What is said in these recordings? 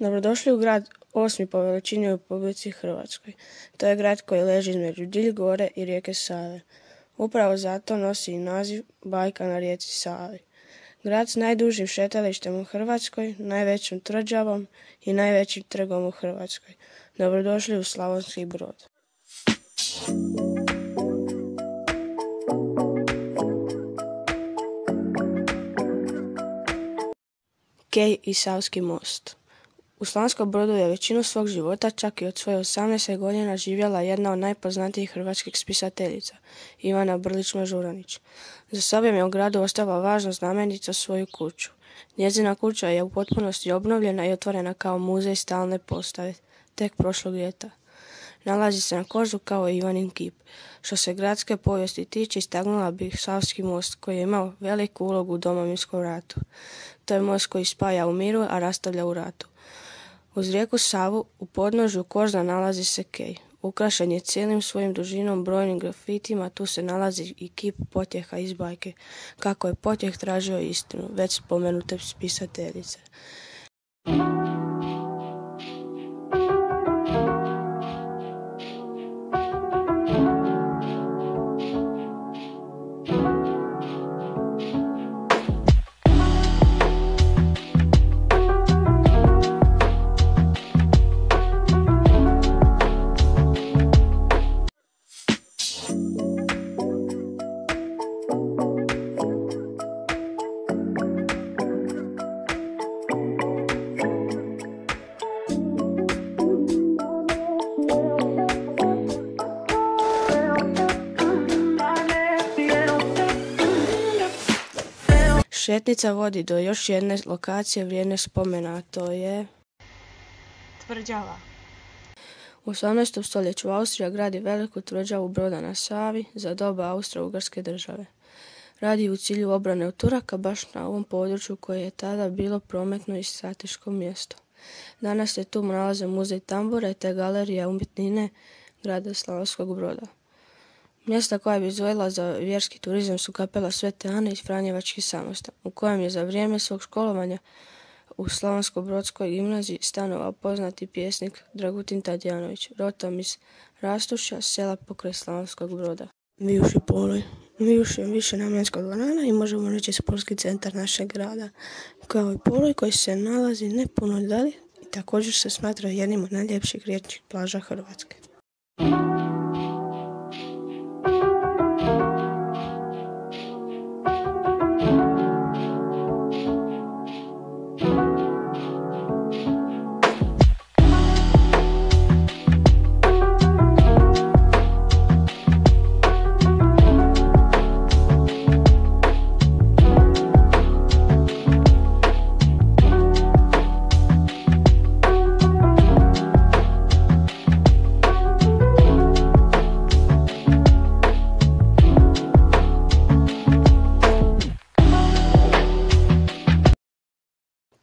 Dobrodošli u grad osmi po veličini u Republici Hrvatskoj. To je grad koji leži između Dilj gore i rijeke Save. Upravo zato nosi i naziv Bajka na rijeci Savi. Grad s najdužim šetalištem u Hrvatskoj, najvećim tvrđavom i najvećim trgom u Hrvatskoj. Dobrodošli u Slavonski brod. Kej i Savski most u Slavonskom brodu je većinu svog života, čak i od svoje 18. godina, živjela jedna od najpoznatijih hrvatskih spisateljica, Ivana Brlić-Mažuranić. Za sobom je u gradu ostala važna znamennica svoju kuću. Njezina kuća je u potpunosti obnovljena i otvorena kao muzej stalne postave, tek prošlog ljeta. Nalazi se na kožu kao i Ivanin kip. Što se gradske povijesti tiče, istagnula bih Savski most koji je imao veliku ulogu u domovinskom ratu. To je most koji spaja u miru, a rastavlja u ratu. Uz rijeku Savu u podnožju Kožda nalazi se kej. Ukrašen je cijelim svojim dužinom brojnim grafitima, tu se nalazi i kip potjeha iz bajke. Kako je potjeh tražio istinu, već spomenute spisateljice. Šetnica vodi do još jedne lokacije vrijedne spomena, a to je... Tvrđava. U 18. stoljeću Austrija gradi veliku tvrđavu broda na Savi za doba Austro-Ugarske države. Radi u cilju obrane od Turaka baš na ovom području koje je tada bilo prometno i strateško mjesto. Danas se tu nalaze muzej tambure te galerija umjetnine grada Slavonskog broda. Mjesta koja bi izvojila za vjerski turizam su kapela Svete Ane i Franjevački samostan, u kojem je za vrijeme svog školovanja u Slavonsko-Brodskoj gimnaziji stanovao poznati pjesnik Dragutin Tadjanović, rotom iz Rastuša, sela pokraj Slavonskog broda. Vijuši poloj. Vijuš je više namjenska dvorana i možemo reći sportski centar našeg grada, kao i poloj koji se nalazi ne puno dalje i također se smatra jednim od najljepših riječnih plaža Hrvatske.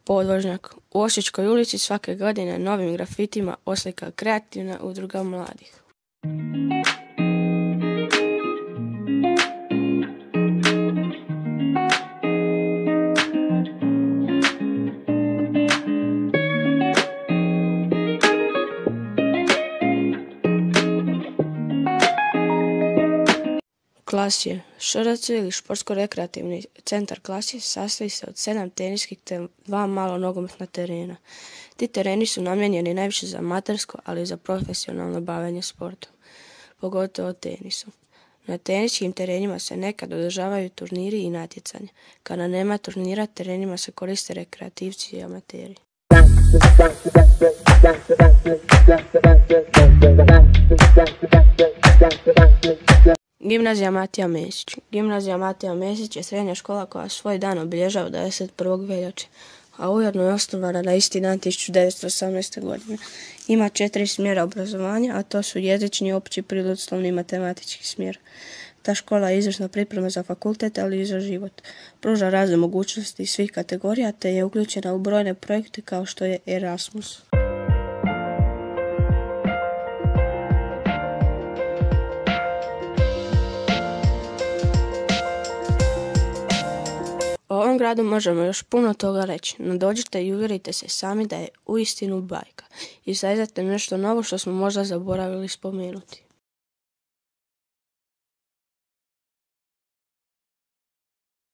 Podvožnjak. U Osječkoj ulici svake godine novim grafitima oslika kreativna udruga mladih. Klasije. ŠRC ili Športsko-rekreativni centar Klasije sastoji se od sedam teniskih te dva malo nogometna terena. Ti tereni su namijenjeni najviše za amatersko, ali i za profesionalno bavanje sportom, pogotovo tenisom. Na teniskim terenima se nekad održavaju turniri i natjecanja. Kada nema turnira, terenima se koriste rekreativci i amateri. Gimnazija Matija Mesić. Gimnazija Matija Mesić je srednja škola koja svoj dan obilježava 21. veljače, a ujedno je osnovana na isti dan 1918. godine. Ima četiri smjera obrazovanja, a to su jezični, opći, prirodoslovni i matematički smjer. Ta škola je izvrsna priprema za fakultet, ali i za život. Pruža razne mogućnosti svih kategorija, te je uključena u brojne projekte kao što je Erasmus. Gradu možemo još puno toga reći, no dođite i uvjerite se sami da je uistinu bajka. I saznate nešto novo što smo možda zaboravili spomenuti.